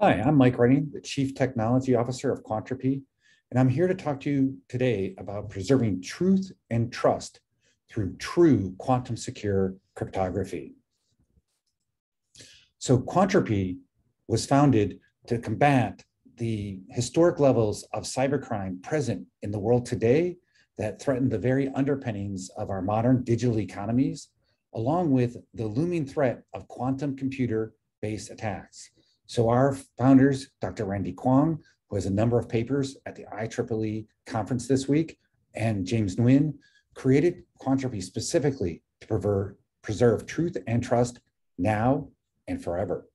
Hi, I'm Mike Redding, the Chief Technology Officer of Quantropi, and I'm here to talk to you today about preserving truth and trust through true quantum secure cryptography. So Quantropi was founded to combat the historic levels of cybercrime present in the world today that threaten the very underpinnings of our modern digital economies, along with the looming threat of quantum computer-based attacks. So our founders, Dr. Randy Kuang, who has a number of papers at the IEEE conference this week, and James Nguyen, created Quantropi specifically to preserve truth and trust now and forever.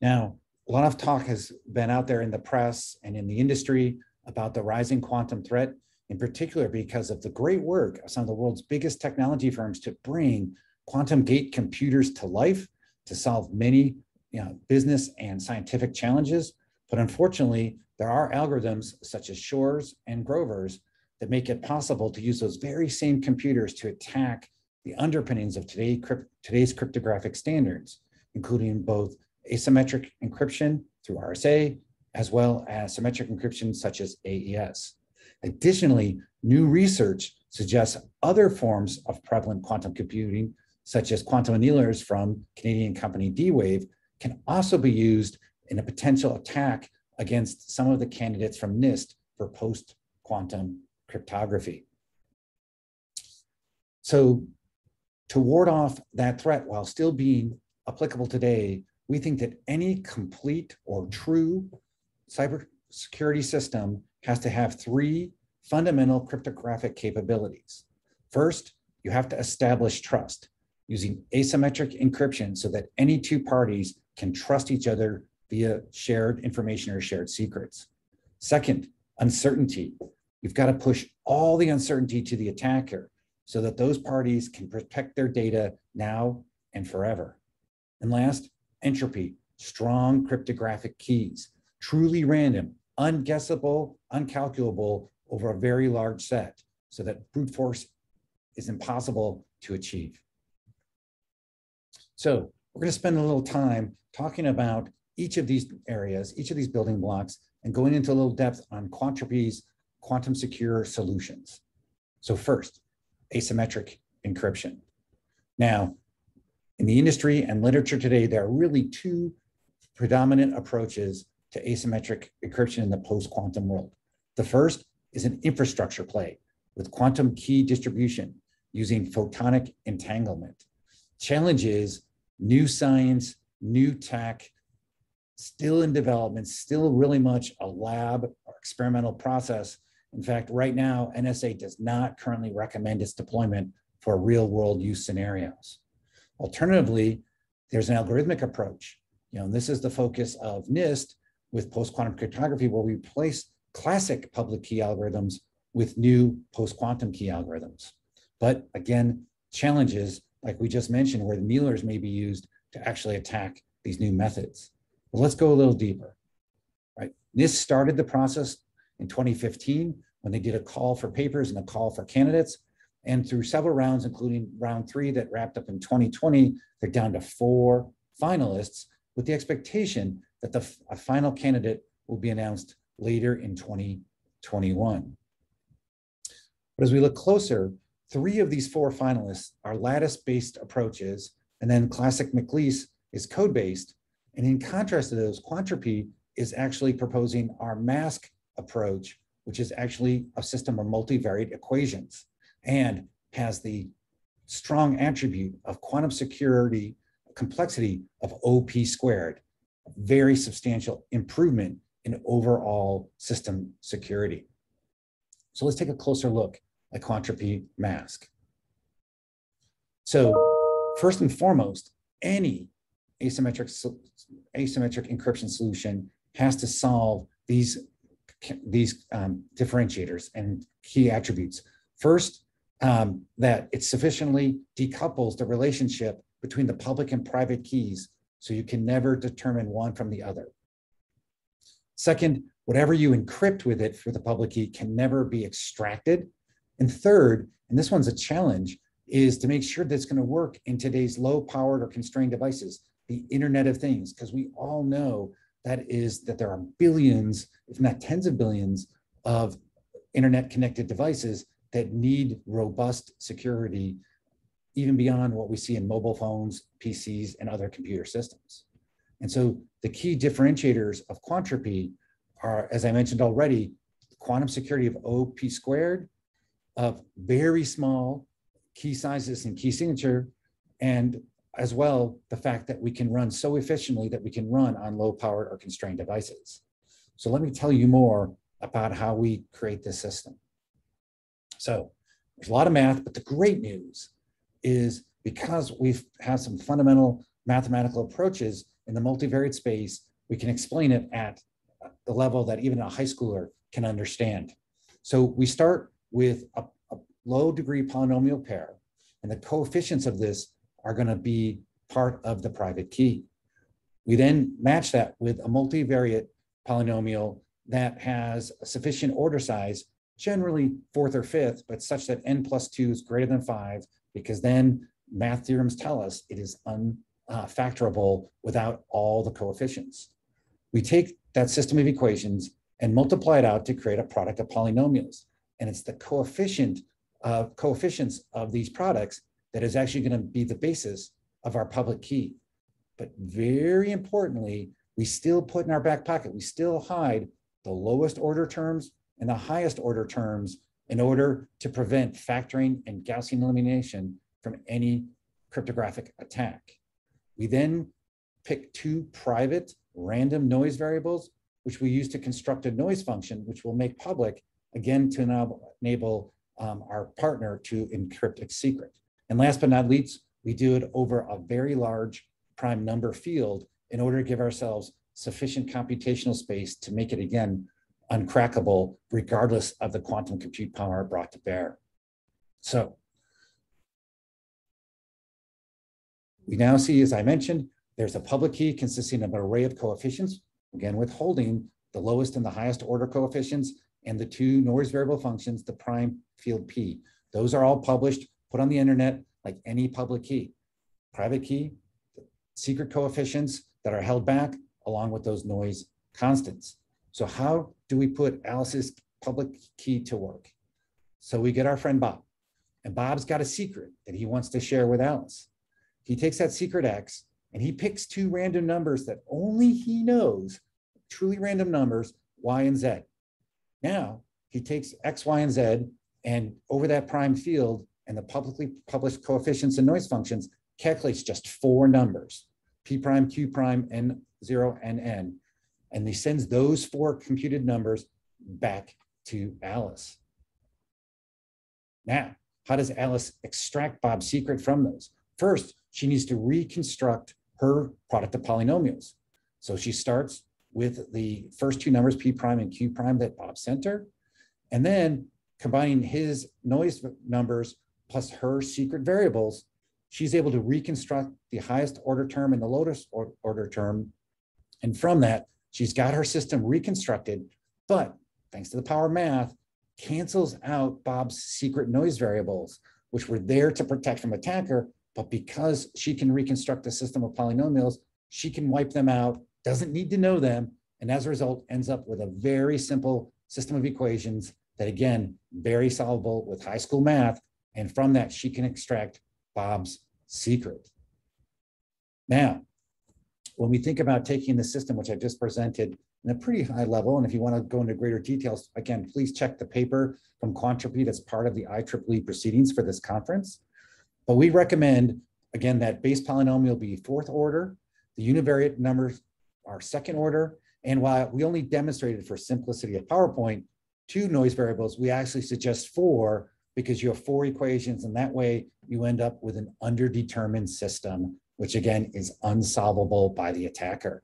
Now, a lot of talk has been out there in the press and in the industry about the rising quantum threat, in particular because of the great work of some of the world's biggest technology firms to bring quantum gate computers to life to solve many you know, business and scientific challenges. But unfortunately, there are algorithms such as Shor's and Grover's that make it possible to use those very same computers to attack the underpinnings of today, today's cryptographic standards, including both asymmetric encryption through RSA, as well as symmetric encryption such as AES. Additionally, new research suggests other forms of prevalent quantum computing such as quantum annealers from Canadian company D-Wave, can also be used in a potential attack against some of the candidates from NIST for post-quantum cryptography. So to ward off that threat while still being applicable today, we think that any complete or true cybersecurity system has to have three fundamental cryptographic capabilities. First, you have to establish trust using asymmetric encryption so that any two parties can trust each other via shared information or shared secrets. Second, uncertainty. You've got to push all the uncertainty to the attacker so that those parties can protect their data now and forever. And last, entropy, strong cryptographic keys, truly random, unguessable, uncalculable over a very large set so that brute force is impossible to achieve. So we're going to spend a little time talking about each of these areas, each of these building blocks, and going into a little depth on Quantropi's quantum secure solutions. So first, asymmetric encryption. Now, in the industry and literature today, there are really two predominant approaches to asymmetric encryption in the post-quantum world. The first is an infrastructure play with quantum key distribution using photonic entanglement. Challenge is new science, new tech, still in development, still really much a lab or experimental process. In fact, right now, NSA does not currently recommend its deployment for real world use scenarios. Alternatively, there's an algorithmic approach. You know, and this is the focus of NIST with post-quantum cryptography, where we place classic public key algorithms with new post-quantum key algorithms. But again, challenges like we just mentioned, where the annealers may be used to actually attack these new methods. But let's go a little deeper, right? NIST started the process in 2015 when they did a call for papers and a call for candidates. And through several rounds, including round three that wrapped up in 2020, they're down to four finalists with the expectation that the final candidate will be announced later in 2021. But as we look closer, Three of these four finalists are lattice-based approaches, and then classic McEliece is code-based. And in contrast to those, Quantropi is actually proposing our MASQ approach, which is actually a system of multivariate equations and has the strong attribute of quantum security complexity of OP squared, very substantial improvement in overall system security. So let's take a closer look lycanthropy mask. So first and foremost, any asymmetric, asymmetric encryption solution has to solve these, these um, differentiators and key attributes. First, um, that it sufficiently decouples the relationship between the public and private keys so you can never determine one from the other. Second, whatever you encrypt with it for the public key can never be extracted and third, and this one's a challenge, is to make sure that it's going to work in today's low powered or constrained devices the Internet of Things, because we all know that is that there are billions, if not tens of billions, of internet connected devices that need robust security, even beyond what we see in mobile phones, PCs, and other computer systems. And so the key differentiators of Quantropi are, as I mentioned already, quantum security of OP squared, of very small key sizes and key signature, and as well, the fact that we can run so efficiently that we can run on low powered or constrained devices. So let me tell you more about how we create this system. So there's a lot of math, but the great news is because we've had some fundamental mathematical approaches in the multivariate space, we can explain it at the level that even a high schooler can understand. So we start with a, a low degree polynomial pair, and the coefficients of this are going to be part of the private key. We then match that with a multivariate polynomial that has a sufficient order size, generally fourth or fifth, but such that n plus two is greater than five, because then math theorems tell us it is unfactorable uh, without all the coefficients. We take that system of equations and multiply it out to create a product of polynomials. And it's the coefficient coefficients of these products that is actually going to be the basis of our public key. But very importantly, we still put in our back pocket, we still hide the lowest order terms and the highest order terms in order to prevent factoring and Gaussian elimination from any cryptographic attack. We then pick two private random noise variables, which we use to construct a noise function, which we'll make public, again, to enable um, our partner to encrypt its secret. And last but not least, we do it over a very large prime number field in order to give ourselves sufficient computational space to make it again uncrackable regardless of the quantum compute power brought to bear. So we now see, as I mentioned, there's a public key consisting of an array of coefficients, again, withholding the lowest and the highest order coefficients and the two noise variable functions, the prime field P. Those are all published, put on the internet like any public key. Private key, secret coefficients that are held back along with those noise constants. So how do we put Alice's public key to work? So we get our friend Bob, and Bob's got a secret that he wants to share with Alice. He takes that secret X and he picks two random numbers that only he knows, truly random numbers, Y and Z. Now he takes X, Y, and Z, and over that prime field and the publicly published coefficients and noise functions calculates just four numbers, P prime, Q prime, N0, and N and he sends those four computed numbers back to Alice. Now, how does Alice extract Bob's secret from those? First, she needs to reconstruct her product of polynomials. So she starts with the first two numbers, P prime and Q prime that Bob sent her, and then combining his noise numbers plus her secret variables, she's able to reconstruct the highest order term and the lowest order term. And from that, She's got her system reconstructed, but thanks to the power of math, cancels out Bob's secret noise variables, which were there to protect from attacker. But because she can reconstruct a system of polynomials, she can wipe them out, doesn't need to know them, and as a result ends up with a very simple system of equations that again, very solvable with high school math. And from that, she can extract Bob's secret. Now, when we think about taking the system, which I just presented in a pretty high level, and if you want to go into greater details, again, please check the paper from Quantropi that's part of the IEEE proceedings for this conference. But we recommend, again, that base polynomial be fourth order, the univariate numbers are second order, and while we only demonstrated for simplicity of PowerPoint, two noise variables, we actually suggest four because you have four equations and that way you end up with an underdetermined system which again is unsolvable by the attacker.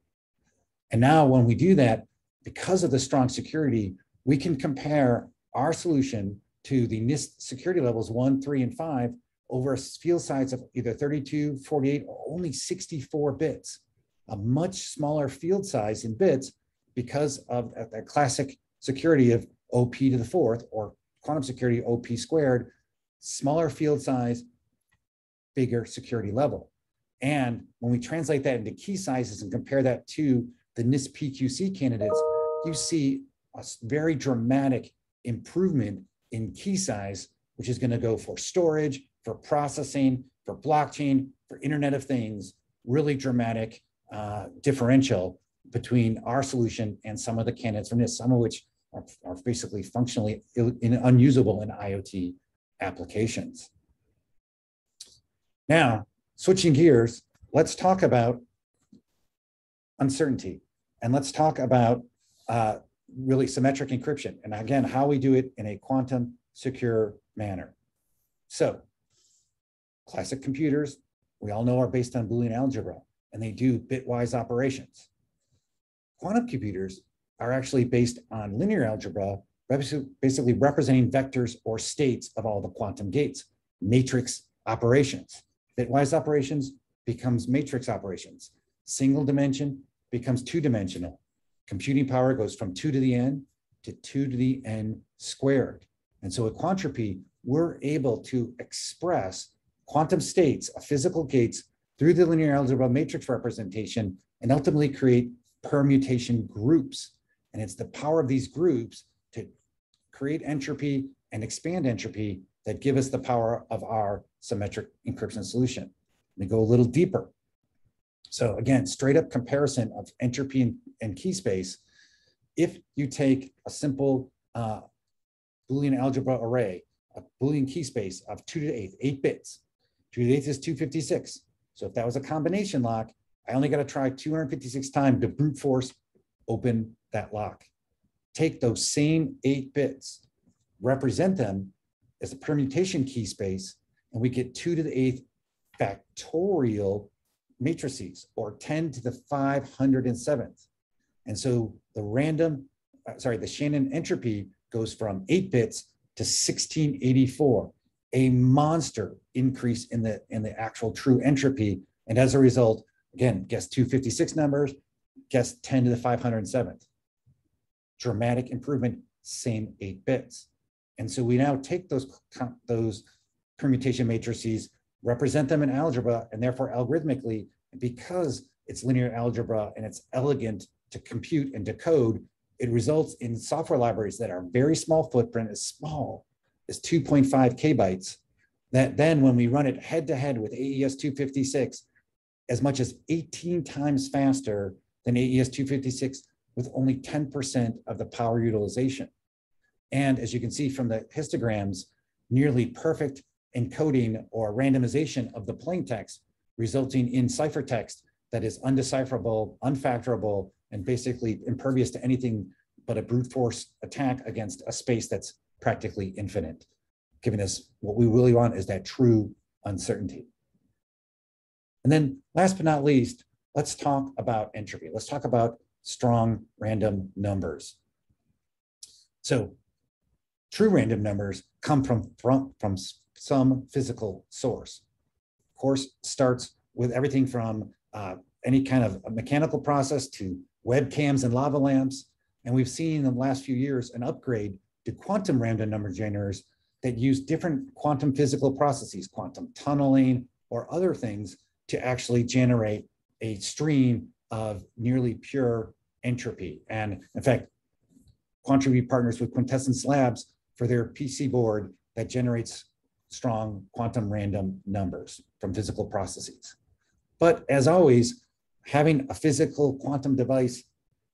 And now when we do that, because of the strong security, we can compare our solution to the NIST security levels one, three, and five over a field size of either 32, 48, or only 64 bits, a much smaller field size in bits because of that classic security of OP to the fourth or quantum security OP squared, smaller field size, bigger security level. And when we translate that into key sizes and compare that to the NIST PQC candidates, you see a very dramatic improvement in key size, which is going to go for storage, for processing, for blockchain, for Internet of Things, really dramatic uh, differential between our solution and some of the candidates from NIST, some of which are, are basically functionally in, unusable in IoT applications. Now, switching gears, let's talk about uncertainty and let's talk about uh, really symmetric encryption. And again, how we do it in a quantum secure manner. So classic computers, we all know are based on Boolean algebra and they do bitwise operations. Quantum computers are actually based on linear algebra, basically representing vectors or states of all the quantum gates, matrix operations. Bitwise operations becomes matrix operations. Single dimension becomes two dimensional. Computing power goes from two to the n to two to the n squared. And so with Quantropi, we're able to express quantum states of physical gates through the linear algebra matrix representation and ultimately create permutation groups. And it's the power of these groups to create entropy and expand entropy that give us the power of our symmetric encryption solution. Let me go a little deeper. So again, straight up comparison of entropy and, and key space. If you take a simple uh, Boolean algebra array, a Boolean key space of two to the eighth, eight bits, two to the eighth is 256. So if that was a combination lock, I only got to try 256 times to brute force open that lock. Take those same eight bits, represent them as a permutation key space, and we get two to the eighth factorial matrices or 10 to the 507th. And so the random, uh, sorry, the Shannon entropy goes from eight bits to 1684, a monster increase in the, in the actual true entropy. And as a result, again, guess 256 numbers, guess 10 to the 507th. Dramatic improvement, same eight bits. And so we now take those, those permutation matrices represent them in algebra, and therefore algorithmically, because it's linear algebra and it's elegant to compute and decode, it results in software libraries that are very small footprint, as small as 2.5 kbytes, that then when we run it head to head with AES 256, as much as 18 times faster than AES 256 with only 10% of the power utilization. And as you can see from the histograms, nearly perfect encoding or randomization of the plain text, resulting in ciphertext that is undecipherable, unfactorable, and basically impervious to anything but a brute force attack against a space that's practically infinite, giving us what we really want is that true uncertainty. And then last but not least, let's talk about entropy. Let's talk about strong random numbers. So true random numbers come from, from, from some physical source. Of course, starts with everything from uh, any kind of mechanical process to webcams and lava lamps. And we've seen in the last few years an upgrade to quantum random number generators that use different quantum physical processes, quantum tunneling or other things to actually generate a stream of nearly pure entropy. And in fact, Quantropi partners with Quintessence Labs for their PC board that generates strong quantum random numbers from physical processes. But as always, having a physical quantum device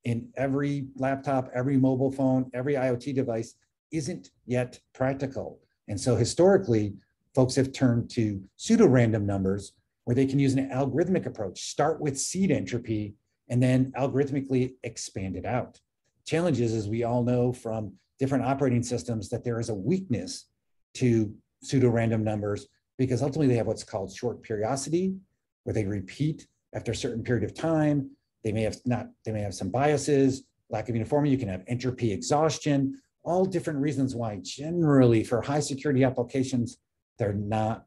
in every laptop, every mobile phone, every IoT device isn't yet practical. And so historically, folks have turned to pseudo random numbers where they can use an algorithmic approach, start with seed entropy, and then algorithmically expand it out. Challenges, as we all know from different operating systems, that there is a weakness to pseudo random numbers because ultimately they have what's called short periodicity, where they repeat after a certain period of time. They may have not, they may have some biases, lack of uniformity. You can have entropy exhaustion, all different reasons why generally for high security applications, they're not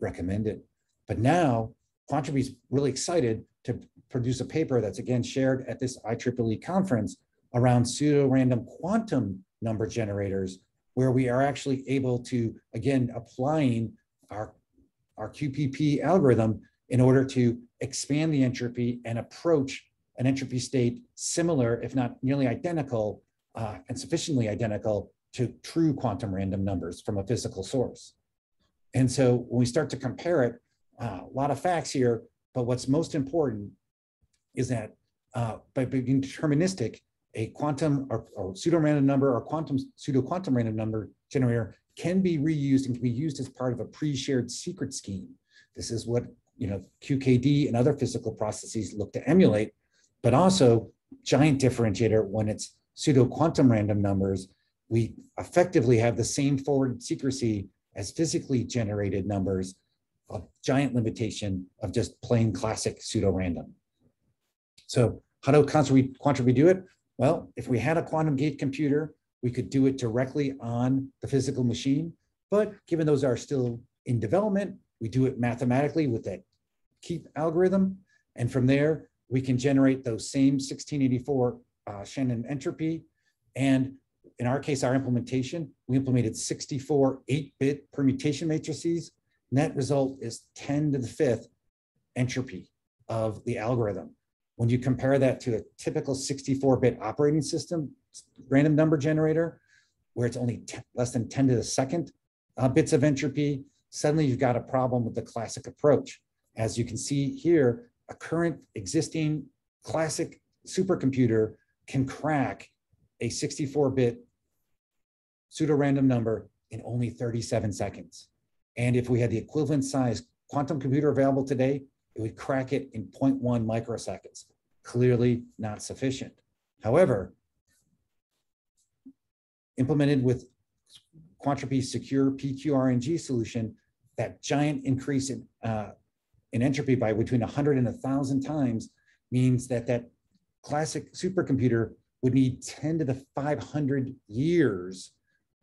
recommended. But now Quantropi is really excited to produce a paper that's again shared at this IEEE conference around pseudo-random quantum number generators where we are actually able to, again, applying our, our QPP algorithm in order to expand the entropy and approach an entropy state similar, if not nearly identical, uh, and sufficiently identical to true quantum random numbers from a physical source. And so when we start to compare it, uh, a lot of facts here, but what's most important is that uh, by being deterministic, a quantum or, or pseudo-random number or quantum pseudo-quantum random number generator can be reused and can be used as part of a pre-shared secret scheme. This is what you know QKD and other physical processes look to emulate, but also giant differentiator when it's pseudo quantum random numbers, we effectively have the same forward secrecy as physically generated numbers, a giant limitation of just plain classic pseudo random. So how do quantum we do it? Well, if we had a quantum gate computer, we could do it directly on the physical machine. But given those are still in development, we do it mathematically with that keep algorithm. And from there, we can generate those same 1684 uh, Shannon entropy. And in our case, our implementation, we implemented 64 8-bit permutation matrices. Net result is 10 to the fifth entropy of the algorithm. When you compare that to a typical 64-bit operating system, random number generator, where it's only less than 10 to the second uh, bits of entropy, suddenly you've got a problem with the classic approach. As you can see here, a current existing classic supercomputer can crack a 64-bit pseudo-random number in only 37 seconds. And if we had the equivalent size quantum computer available today, it would crack it in 0.1 microseconds. Clearly not sufficient. However, implemented with Quantropi's secure PQRNG solution, that giant increase in, uh, in entropy by between 100 and 1,000 times means that that classic supercomputer would need 10 to the 500 years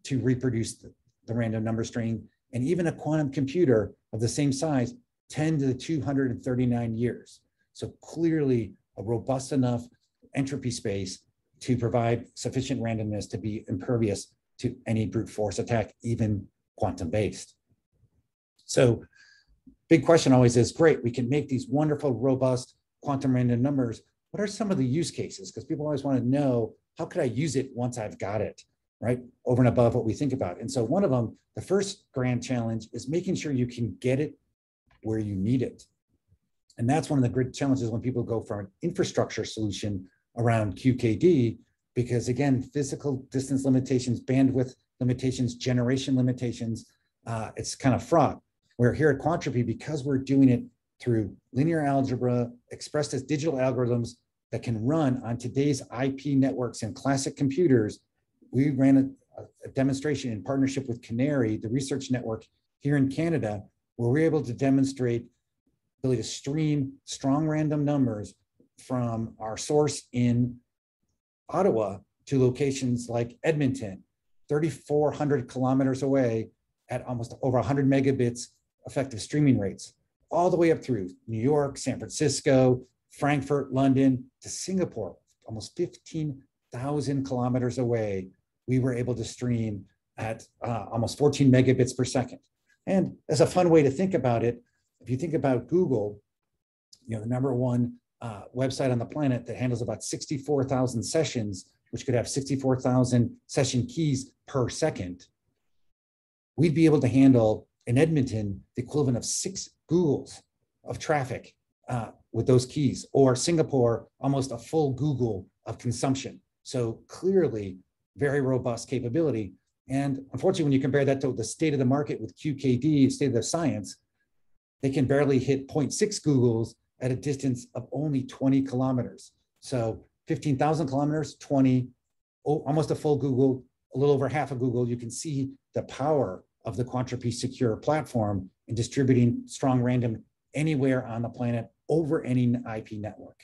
to reproduce the, the random number string. And even a quantum computer of the same size, 10 to the 239 years. So clearly a robust enough entropy space to provide sufficient randomness to be impervious to any brute force attack, even quantum based. So big question always is, great, we can make these wonderful, robust quantum random numbers. What are some of the use cases? Because people always want to know, how could I use it once I've got it, right? Over and above what we think about. And so one of them, the first grand challenge is making sure you can get it where you need it. And that's one of the great challenges when people go for an infrastructure solution around QKD, because again, physical distance limitations, bandwidth limitations, generation limitations, uh, it's kind of fraught. Where here at Quantropi, because we're doing it through linear algebra expressed as digital algorithms that can run on today's IP networks and classic computers, we ran a, a demonstration in partnership with CANARIE, the research network here in Canada, where we're able to demonstrate ability to stream strong random numbers from our source in Ottawa to locations like Edmonton, 3,400 kilometers away at almost over 100 megabits effective streaming rates, all the way up through New York, San Francisco, Frankfurt, London to Singapore, almost 15,000 kilometers away. We were able to stream at uh, almost 14 megabits per second. And as a fun way to think about it, if you think about Google, you know, the number one uh, website on the planet that handles about 64,000 sessions, which could have 64,000 session keys per second, we'd be able to handle in Edmonton the equivalent of six Googles of traffic uh, with those keys, or Singapore, almost a full Google of consumption. So clearly, very robust capability. And unfortunately, when you compare that to the state of the market with QKD, state of the science, they can barely hit 0.6 Googles at a distance of only 20 kilometers. So 15,000 kilometers, 20, oh, almost a full Google, a little over half a Google. You can see the power of the Quantropi secure platform in distributing strong random anywhere on the planet over any IP network.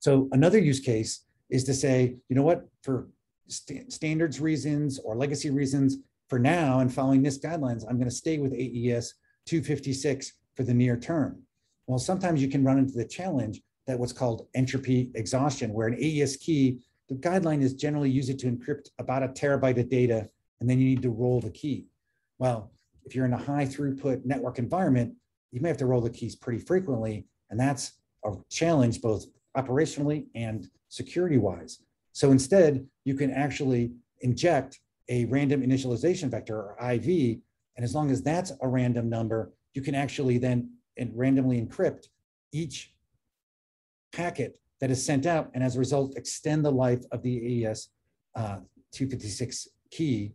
So another use case is to say, you know what, for st standards reasons or legacy reasons, for now and following NIST guidelines, I'm going to stay with AES 256 for the near term. Well, sometimes you can run into the challenge that what's called entropy exhaustion, where an AES key, the guideline is generally use it to encrypt about a terabyte of data, and then you need to roll the key. Well, if you're in a high throughput network environment, you may have to roll the keys pretty frequently, and that's a challenge both operationally and security wise. So instead, you can actually inject a random initialization vector or IV, and as long as that's a random number, you can actually then randomly encrypt each packet that is sent out, and as a result, extend the life of the AES uh, 256 key.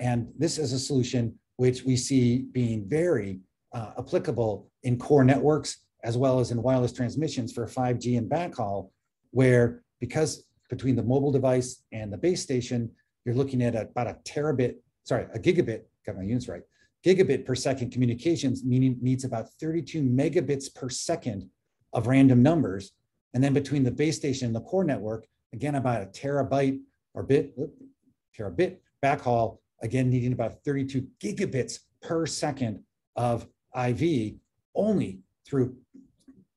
And this is a solution which we see being very uh, applicable in core networks as well as in wireless transmissions for 5G and backhaul, where because between the mobile device and the base station, you're looking at about a terabit, sorry, a gigabit, got my units right, gigabit per second communications, meaning needs about 32 megabits per second of random numbers. And then between the base station and the core network, again, about a terabyte or bit, terabit backhaul, again, needing about 32 gigabits per second of IV only through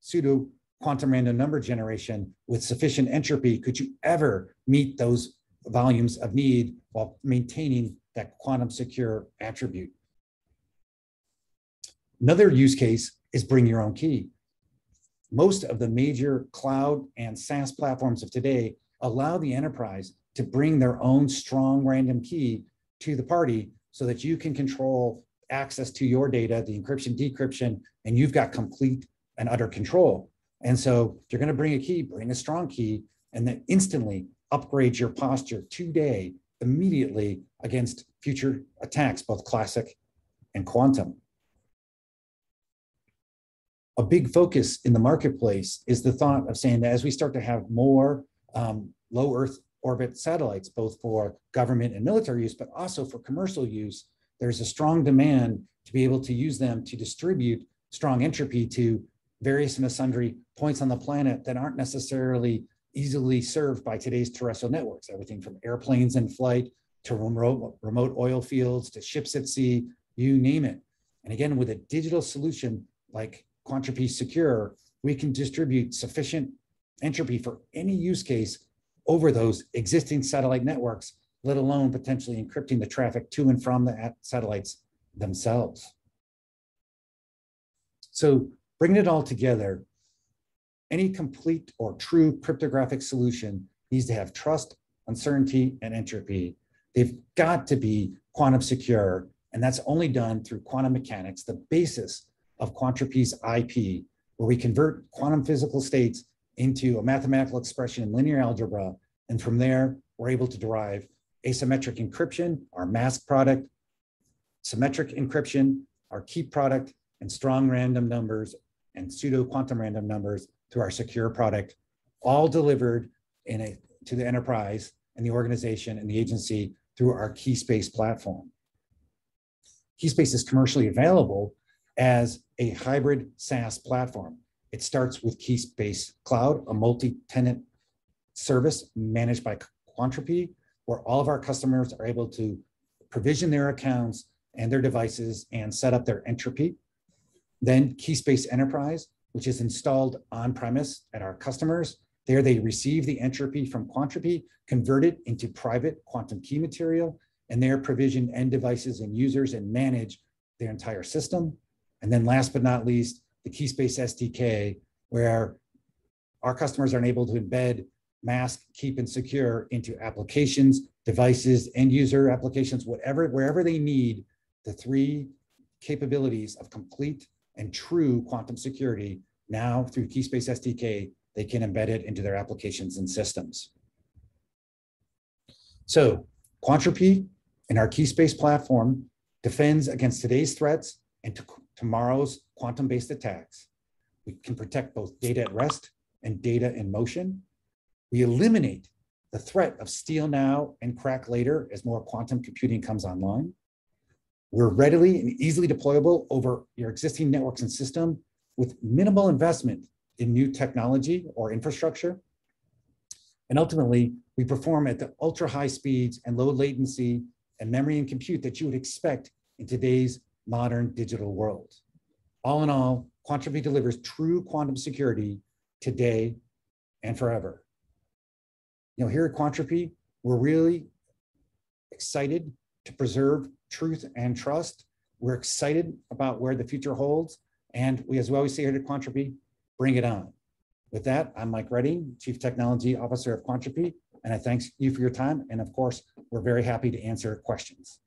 pseudo quantum random number generation with sufficient entropy could you ever meet those volumes of need while maintaining that quantum secure attribute. Another use case is bring your own key. Most of the major cloud and SaaS platforms of today allow the enterprise to bring their own strong random key to the party so that you can control access to your data, the encryption, decryption, and you've got complete and utter control. And so you're going to bring a key, bring a strong key, and then instantly upgrade your posture today, immediately against future attacks, both classic and quantum. A big focus in the marketplace is the thought of saying that as we start to have more um, low Earth orbit satellites, both for government and military use, but also for commercial use, there's a strong demand to be able to use them to distribute strong entropy to various and sundry points on the planet that aren't necessarily easily served by today's terrestrial networks, everything from airplanes in flight to remote, remote oil fields to ships at sea, you name it. And again, with a digital solution like Quantropi Secure, we can distribute sufficient entropy for any use case over those existing satellite networks, let alone potentially encrypting the traffic to and from the satellites themselves. So bringing it all together, any complete or true cryptographic solution needs to have trust, uncertainty, and entropy. They've got to be quantum secure, and that's only done through quantum mechanics, the basis of Quantropi's IP, where we convert quantum physical states into a mathematical expression in linear algebra. And from there, we're able to derive asymmetric encryption, our MASQ product, symmetric encryption, our key product, and strong random numbers and pseudo quantum random numbers through our SEQUR product, all delivered in a to the enterprise and the organization and the agency through our QiSpace platform. QiSpace is commercially available as a hybrid SaaS platform. It starts with QiSpace Cloud, a multi-tenant service managed by Quantropi, where all of our customers are able to provision their accounts and their devices and set up their entropy. Then QiSpace Enterprise, which is installed on premise at our customers. There they receive the entropy from Quantropi, convert it into private quantum key material, and there provision end devices and users and manage their entire system. And then last but not least, the QiSpace SDK, where our customers are able to embed, MASQ, QEEP, and SEQUR into applications, devices, end user applications, whatever, wherever they need the three capabilities of complete and true quantum security. Now through QiSpace SDK, they can embed it into their applications and systems. So Quantropi and our QiSpace platform defends against today's threats and tomorrow's quantum-based attacks. We can protect both data at rest and data in motion. We eliminate the threat of steal now and crack later as more quantum computing comes online. We're readily and easily deployable over your existing networks and system with minimal investment in new technology or infrastructure. And ultimately, we perform at the ultra high speeds and low latency and memory and compute that you would expect in today's modern digital world. All in all, Quantropi delivers true quantum security today and forever. You know, here at Quantropi, we're really excited to preserve truth and trust. We're excited about where the future holds. And we, as we always say here at Quantropi, bring it on. With that, I'm Mike Redding, Chief Technology Officer of Quantropi, and I thank you for your time. And of course, we're very happy to answer questions.